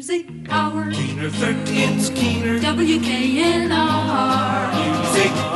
Music Hour. Keener 13's Keener. WKNR. Music